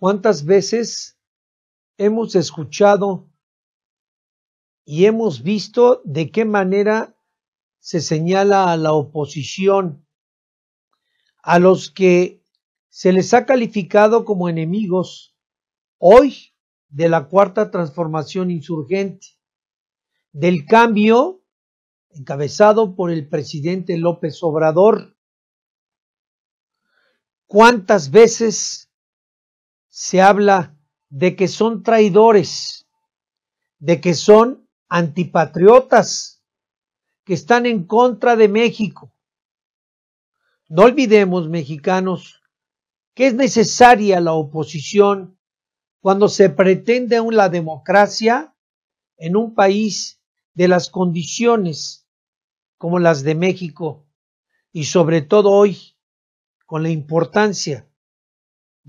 ¿Cuántas veces hemos escuchado y hemos visto de qué manera se señala a la oposición, a los que se les ha calificado como enemigos hoy de la cuarta transformación insurgente, del cambio encabezado por el presidente López Obrador. ¿Cuántas veces se habla de que son traidores, de que son antipatriotas, que están en contra de México? No olvidemos, mexicanos, que es necesaria la oposición cuando se pretende la democracia en un país de las condiciones como las de México y sobre todo hoy con la importancia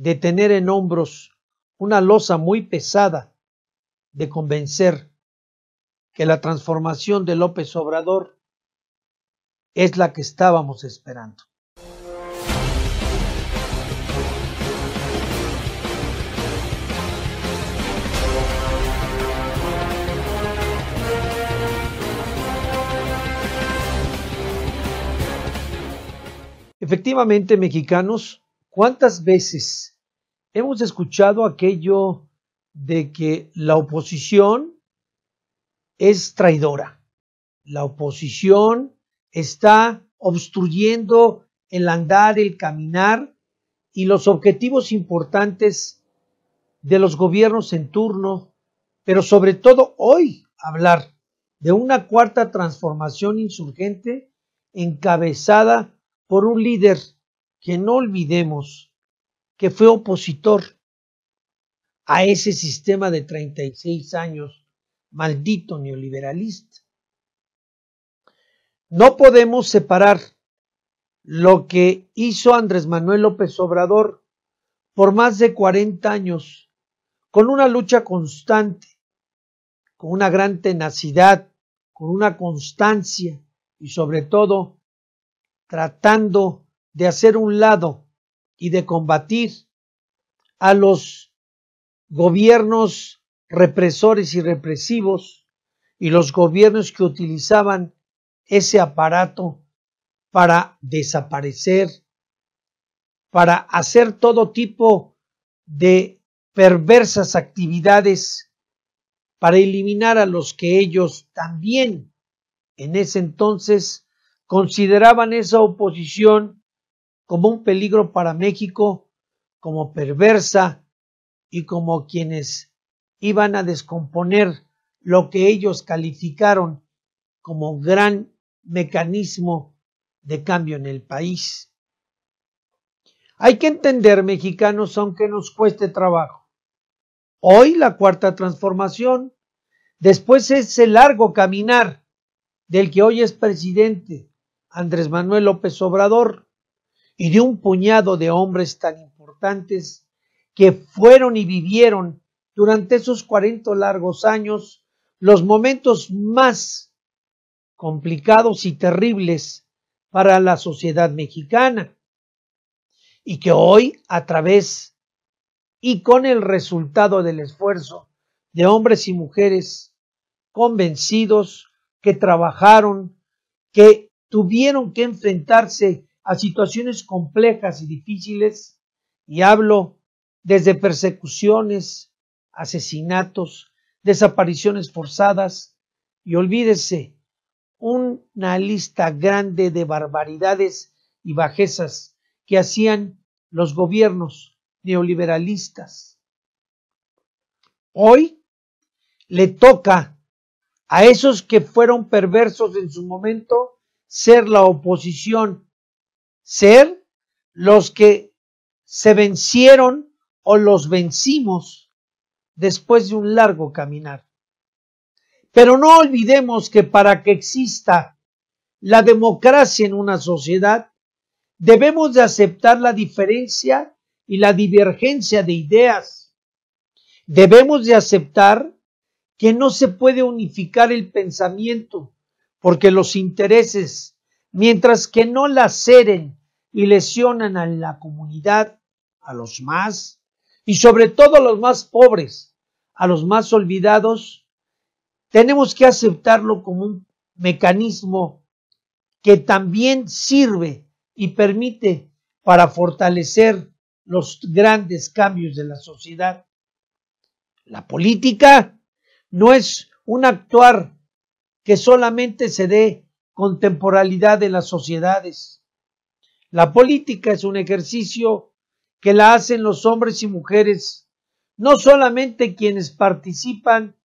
de tener en hombros una losa muy pesada de convencer que la transformación de López Obrador es la que estábamos esperando. Efectivamente, mexicanos, ¿cuántas veces hemos escuchado aquello de que la oposición es traidora? La oposición está obstruyendo el andar, el caminar y los objetivos importantes de los gobiernos en turno, pero sobre todo hoy hablar de una cuarta transformación insurgente encabezada por un líder que no olvidemos que fue opositor a ese sistema de 36 años maldito neoliberalista. No podemos separar lo que hizo Andrés Manuel López Obrador por más de 40 años, con una lucha constante, con una gran tenacidad, con una constancia y sobre todo tratando de hacer un lado y de combatir a los gobiernos represores y represivos y los gobiernos que utilizaban ese aparato para desaparecer, para hacer todo tipo de perversas actividades, para eliminar a los que ellos también en ese entonces consideraban esa oposición como un peligro para México, como perversa y como quienes iban a descomponer lo que ellos calificaron como gran mecanismo de cambio en el país. Hay que entender, mexicanos, aunque nos cueste trabajo. Hoy la cuarta transformación, después ese largo caminar del que hoy es presidente, Andrés Manuel López Obrador y de un puñado de hombres tan importantes que fueron y vivieron durante esos 40 largos años los momentos más complicados y terribles para la sociedad mexicana. Y que hoy a través y con el resultado del esfuerzo de hombres y mujeres convencidos que trabajaron, que tuvieron que enfrentarse a situaciones complejas y difíciles, y hablo desde persecuciones, asesinatos, desapariciones forzadas, y olvídese, una lista grande de barbaridades y bajezas que hacían los gobiernos neoliberalistas. Hoy le toca a esos que fueron perversos en su momento ser la oposición, ser los que se vencieron o los vencimos después de un largo caminar. Pero no olvidemos que para que exista la democracia en una sociedad, debemos de aceptar la diferencia y la divergencia de ideas. Debemos de aceptar que no se puede unificar el pensamiento porque los intereses, mientras que no laceren y lesionan a la comunidad, a los más, y sobre todo a los más pobres, a los más olvidados, tenemos que aceptarlo como un mecanismo que también sirve y permite para fortalecer los grandes cambios de la sociedad. La política no es un actuar que solamente se dé con temporalidad en las sociedades. La política es un ejercicio que la hacen los hombres y mujeres, no solamente quienes participan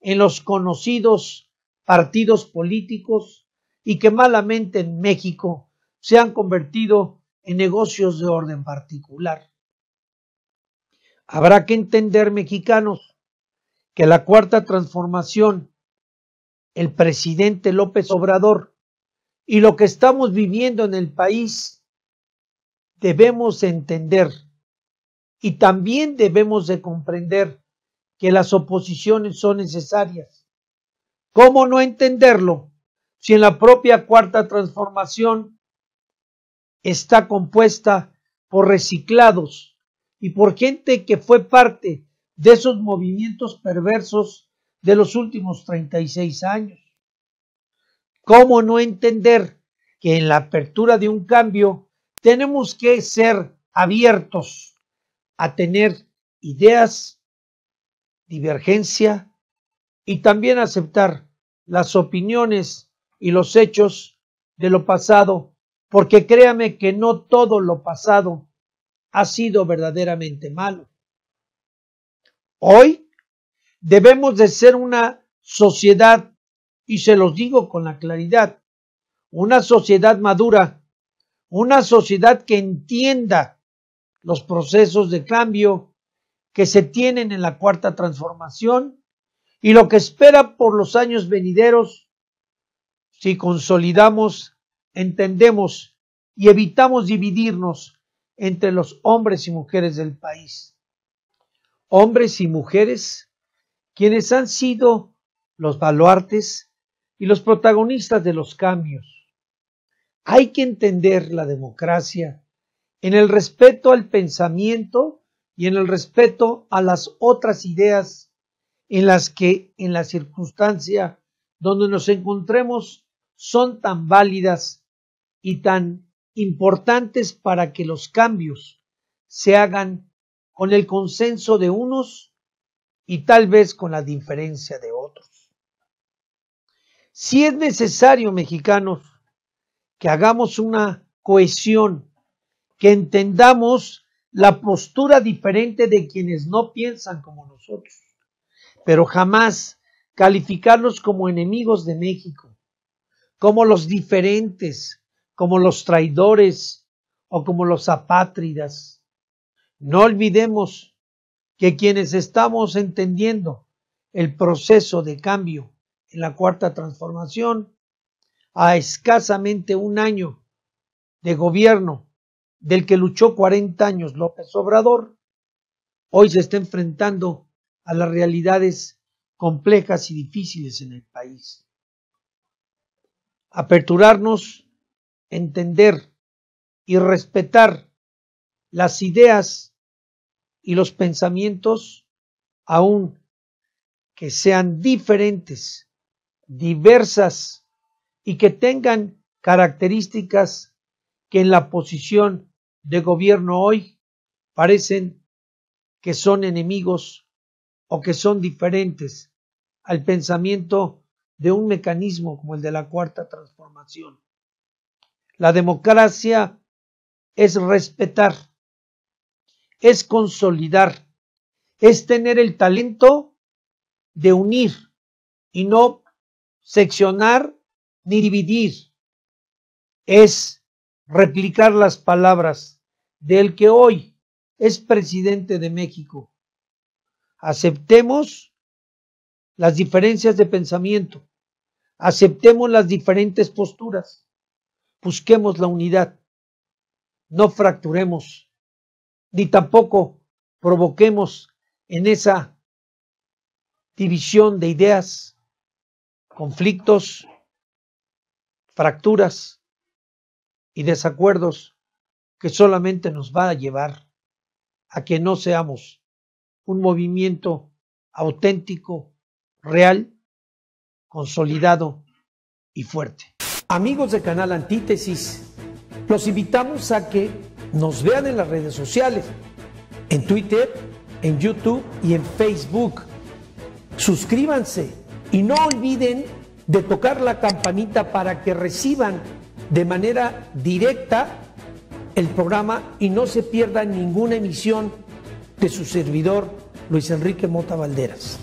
en los conocidos partidos políticos y que malamente en México se han convertido en negocios de orden particular. Habrá que entender, mexicanos, que la cuarta transformación, el presidente López Obrador y lo que estamos viviendo en el país, debemos entender y también debemos de comprender que las oposiciones son necesarias. ¿Cómo no entenderlo si en la propia cuarta transformación está compuesta por reciclados y por gente que fue parte de esos movimientos perversos de los últimos 36 años? ¿Cómo no entender que en la apertura de un cambio tenemos que ser abiertos a tener ideas divergencia y también aceptar las opiniones y los hechos de lo pasado, porque créame que no todo lo pasado ha sido verdaderamente malo. Hoy debemos de ser una sociedad, y se los digo con la claridad, una sociedad madura, una sociedad que entienda los procesos de cambio que se tienen en la cuarta transformación y lo que espera por los años venideros si consolidamos, entendemos y evitamos dividirnos entre los hombres y mujeres del país. Hombres y mujeres quienes han sido los baluartes y los protagonistas de los cambios. Hay que entender la democracia en el respeto al pensamiento y en el respeto a las otras ideas en las que en la circunstancia donde nos encontremos son tan válidas y tan importantes para que los cambios se hagan con el consenso de unos y tal vez con la diferencia de otros. Si es necesario, mexicanos, que hagamos una cohesión, que entendamos la postura diferente de quienes no piensan como nosotros, pero jamás calificarlos como enemigos de México, como los diferentes, como los traidores o como los apátridas. No olvidemos que quienes estamos entendiendo el proceso de cambio en la cuarta transformación, a escasamente un año de gobierno del que luchó 40 años López Obrador, hoy se está enfrentando a las realidades complejas y difíciles en el país. Aperturarnos, entender y respetar las ideas y los pensamientos, aun que sean diferentes, diversas y que tengan características que en la posición de gobierno hoy parecen que son enemigos o que son diferentes al pensamiento de un mecanismo como el de la cuarta transformación. La democracia es respetar, es consolidar, es tener el talento de unir y no seccionar ni dividir. Es replicar las palabras del que hoy es presidente de México. Aceptemos las diferencias de pensamiento, aceptemos las diferentes posturas, busquemos la unidad, no fracturemos, ni tampoco provoquemos en esa división de ideas, conflictos, fracturas y desacuerdos que solamente nos va a llevar a que no seamos un movimiento auténtico, real, consolidado y fuerte. Amigos de Canal Antítesis, los invitamos a que nos vean en las redes sociales, en Twitter, en YouTube y en Facebook. Suscríbanse y no olviden de tocar la campanita para que reciban de manera directa el programa y no se pierdan ninguna emisión de su servidor Luis Enrique Mota Valderas.